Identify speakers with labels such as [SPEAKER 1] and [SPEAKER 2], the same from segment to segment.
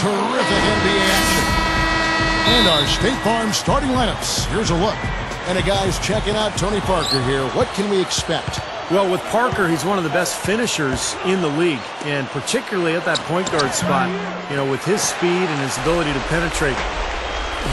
[SPEAKER 1] terrific NBA action. And our State Farm starting lineups. Here's a look. And a guy's checking out Tony Parker here. What can we expect?
[SPEAKER 2] Well, with Parker, he's one of the best finishers in the league, and particularly at that point guard spot, you know, with his speed and his ability to penetrate,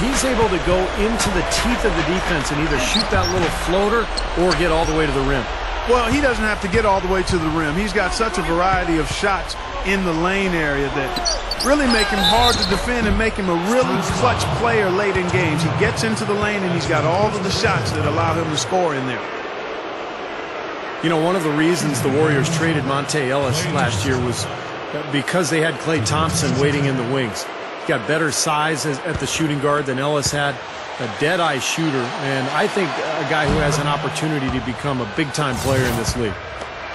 [SPEAKER 2] he's able to go into the teeth of the defense and either shoot that little floater or get all the way to the rim.
[SPEAKER 3] Well, he doesn't have to get all the way to the rim. He's got such a variety of shots in the lane area that really make him hard to defend and make him a really clutch player late in games. He gets into the lane and he's got all of the shots that allow him to score in there.
[SPEAKER 2] You know, one of the reasons the Warriors traded Monta Ellis last year was because they had Klay Thompson waiting in the wings. He got better size at the shooting guard than Ellis had a dead-eye shooter, and I think a guy who has an opportunity to become a big-time player in this league.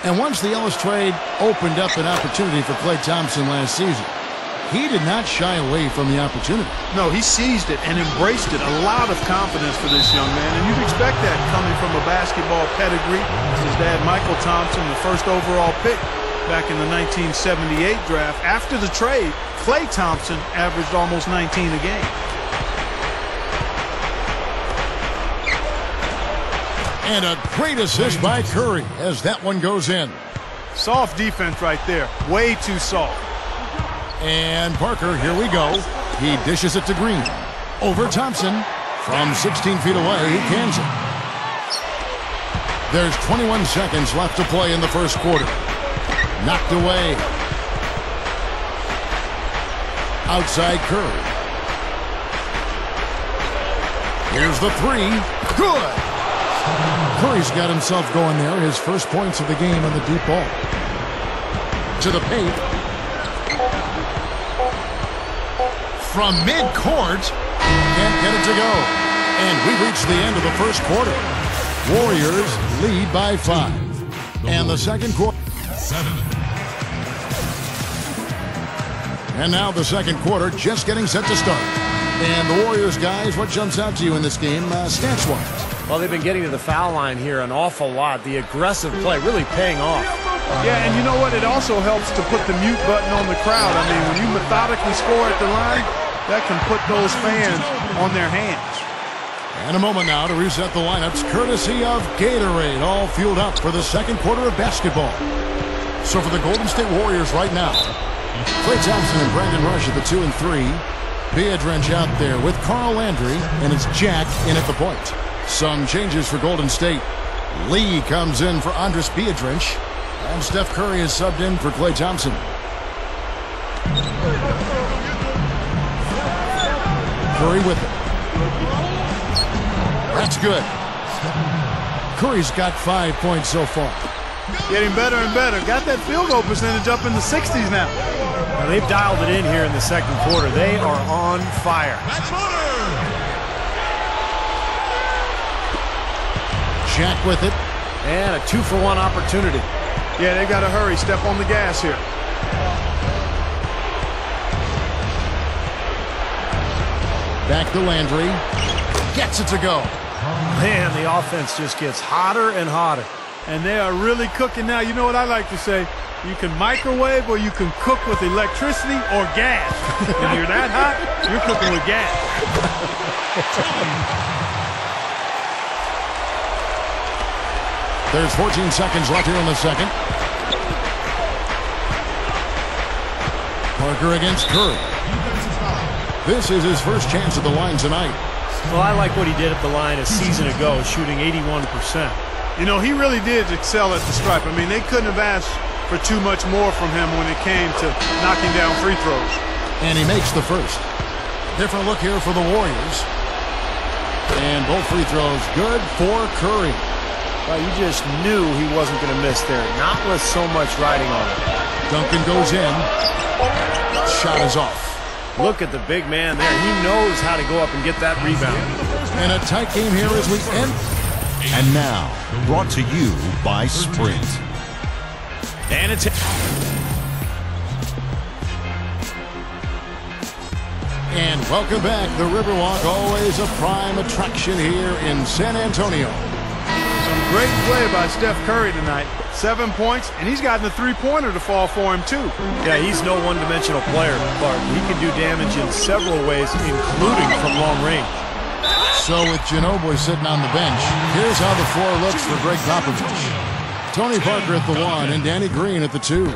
[SPEAKER 1] And once the Ellis trade opened up an opportunity for Klay Thompson last season, he did not shy away from the opportunity.
[SPEAKER 3] No, he seized it and embraced it. A lot of confidence for this young man, and you'd expect that coming from a basketball pedigree. His dad, Mychal Thompson, the first overall pick back in the 1978 draft. After the trade, Klay Thompson averaged almost 19 a game.
[SPEAKER 1] And a great assist by Curry as that one goes in.
[SPEAKER 3] Soft defense right there. Way too soft.
[SPEAKER 1] And Parker, here we go. He dishes it to Green. Over Thompson. From 16 feet away, he cans it. There's 21 seconds left to play in the first quarter. Knocked away. Outside Curry. Here's the three. Good. Curry's got himself going there. His first points of the game on the deep ball. To the paint. From midcourt. Can't get it to go. And we reach the end of the first quarter. Warriors lead by five. And the second quarter. Seven. And now the second quarter just getting set to start. And the Warriors, guys, what jumps out to you in this game, uh, stats-wise?
[SPEAKER 2] Well, they've been getting to the foul line here an awful lot. The aggressive play really paying off.
[SPEAKER 3] Yeah, and you know what? It also helps to put the mute button on the crowd. I mean, when you methodically score at the line, that can put those fans on their hands.
[SPEAKER 1] And a moment now to reset the lineups, courtesy of Gatorade, all fueled up for the second quarter of basketball. So for the Golden State Warriors right now, Klay Thompson and Brandon Rush at the two and three. Biedrins out there with Carl Landry, and it's Jack in at the point. Some changes for Golden State. Lee comes in for Andris Biedrins. And Steph Curry is subbed in for Klay Thompson. Curry with it. That's good. Curry's got five points so far.
[SPEAKER 3] Getting better and better. Got that field goal percentage up in the 60s now.
[SPEAKER 2] now they've dialed it in here in the second quarter. They are on fire.
[SPEAKER 1] Jack with it.
[SPEAKER 2] And a two-for-one opportunity.
[SPEAKER 3] Yeah, they got to hurry. Step on the gas here.
[SPEAKER 1] Back to Landry. Gets it to go.
[SPEAKER 2] Man, the offense just gets hotter and hotter.
[SPEAKER 3] And they are really cooking now. You know what I like to say? You can microwave or you can cook with electricity or gas. when you're that hot, you're cooking with gas.
[SPEAKER 1] There's 14 seconds left here in the second. Parker against Curry. This is his first chance at the line tonight.
[SPEAKER 2] Well, I like what he did at the line a season ago, shooting 81%.
[SPEAKER 3] You know, he really did excel at the stripe. I mean, they couldn't have asked for too much more from him when it came to knocking down free throws.
[SPEAKER 1] And he makes the first. Different look here for the Warriors. And both free throws good for Curry.
[SPEAKER 2] Well, you just knew he wasn't going to miss there, not with so much riding on it.
[SPEAKER 1] Duncan goes in. Shot is off.
[SPEAKER 2] Look at the big man there. He knows how to go up and get that rebound.
[SPEAKER 1] And a tight game here as we end.
[SPEAKER 4] And now, brought to you by Sprint.
[SPEAKER 2] And it's...
[SPEAKER 1] And welcome back. The Riverwalk, always a prime attraction here in San Antonio.
[SPEAKER 3] Some Great play by Steph Curry tonight. Seven points, and he's gotten a three-pointer to fall for him, too.
[SPEAKER 2] Yeah, he's no one-dimensional player, Clark. He can do damage in several ways, including from long range.
[SPEAKER 1] So with Ginobili sitting on the bench, here's how the floor looks for Gregg Popovich. Tony Parker at the one and Danny Green at the two.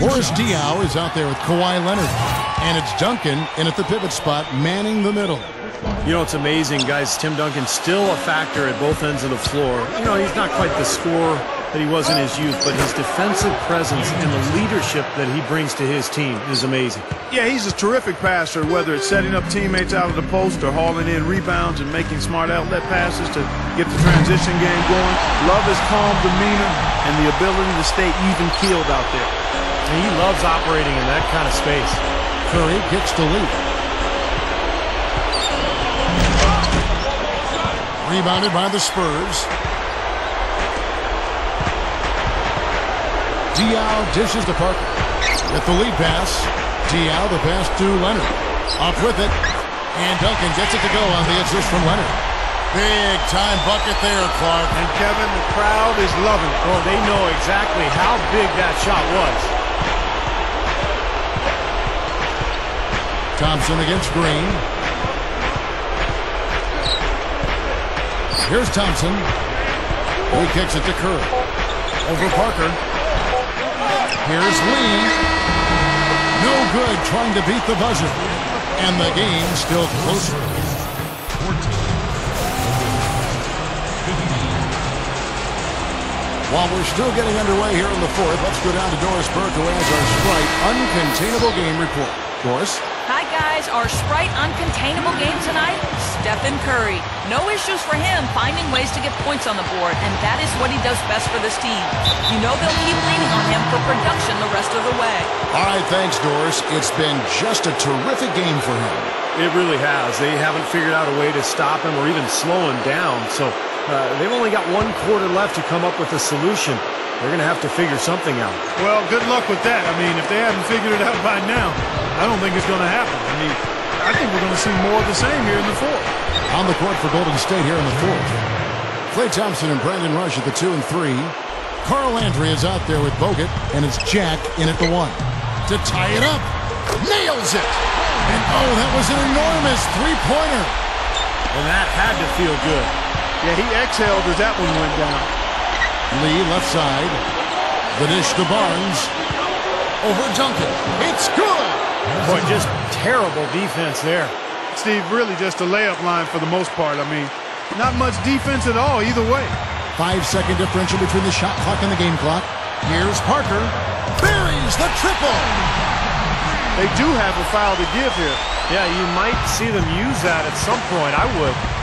[SPEAKER 1] Boris Diaw is out there with Kawhi Leonard. And it's Duncan in at the pivot spot, manning the middle.
[SPEAKER 2] You know, it's amazing, guys. Tim Duncan still a factor at both ends of the floor. You know, he's not quite the scorer that he was in his youth, but his defensive presence and the leadership that he brings to his team is amazing.
[SPEAKER 3] Yeah, he's a terrific passer, whether it's setting up teammates out of the post or hauling in rebounds and making smart outlet passes to get the transition game going. Love his calm demeanor and the ability to stay even-keeled out there.
[SPEAKER 2] And he loves operating in that kind of space.
[SPEAKER 1] Curry kicks to lead. Rebounded by the Spurs. Diaw dishes to Parker. With the lead pass. Diaw the pass to Leonard. Up with it. And Duncan gets it to go on the assist from Leonard. Big time bucket there, Clark.
[SPEAKER 3] And Kevin, the crowd is loving it.
[SPEAKER 2] Oh, they know exactly how big that shot was.
[SPEAKER 1] Thompson against Green. Here's Thompson. He kicks it to Curry. Over Parker. Here's Lee. No good trying to beat the buzzer. And the game still closer. While we're still getting underway here in the fourth, let's go down to Doris Burke who has our Sprite Uncontainable Game Report. Doris?
[SPEAKER 5] Hi, guys. Our Sprite Uncontainable game tonight, Stephen Curry. No issues for him finding ways to get points on the board, and that is what he does best for this team. You know they'll keep leaning on him for production the rest of the way.
[SPEAKER 1] All right, thanks, Doris. It's been just a terrific game for him.
[SPEAKER 2] It really has. They haven't figured out a way to stop him or even slow him down, so uh, they've only got one quarter left to come up with a solution. They're going to have to figure something out.
[SPEAKER 3] Well, good luck with that. I mean, if they haven't figured it out by now, I don't think it's going to happen. I mean, I think we're going to see more of the same here in the fourth.
[SPEAKER 1] On the court for Golden State here in the fourth. Klay Thompson and Brandon Rush at the two and three. Carl Landry is out there with Bogut, and it's Jack in at the one. To tie it up. Nails it. And oh, that was an enormous three-pointer.
[SPEAKER 2] And that had to feel good.
[SPEAKER 3] Yeah, he exhaled as that one went down.
[SPEAKER 1] Lee left side. The dish to Barnes. Over Duncan. It's good.
[SPEAKER 2] Boy, just terrible defense there.
[SPEAKER 3] Steve, really just a layup line for the most part. I mean, not much defense at all either way.
[SPEAKER 1] Five-second differential between the shot clock and the game clock. Here's Parker. Buries the triple.
[SPEAKER 3] They do have a foul to give here.
[SPEAKER 2] Yeah, you might see them use that at some point. I would.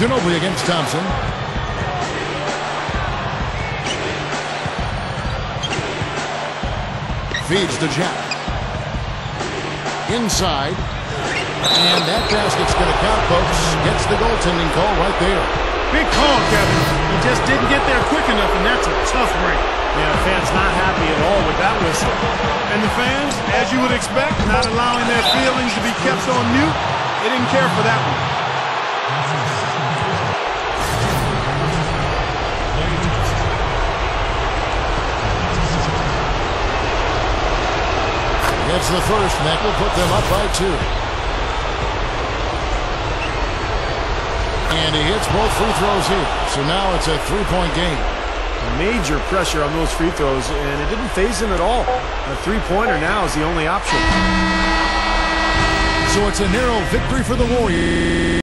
[SPEAKER 1] Ginobili against Thompson. Feeds to Jack. Inside. And that basket's going to count, folks. Gets the goaltending call right there.
[SPEAKER 3] Big call, Kevin. He just didn't get there quick enough, and that's a tough break.
[SPEAKER 2] Yeah, fans not happy at all with that whistle.
[SPEAKER 3] And the fans, as you would expect, not allowing their feelings to be kept on mute, they didn't care for that one.
[SPEAKER 1] It's the first, and that will put them up by two. And he hits both free throws here. So now it's a three-point game.
[SPEAKER 2] Major pressure on those free throws, and it didn't faze him at all. A three-pointer now is the only option.
[SPEAKER 1] So it's a narrow victory for the Warriors.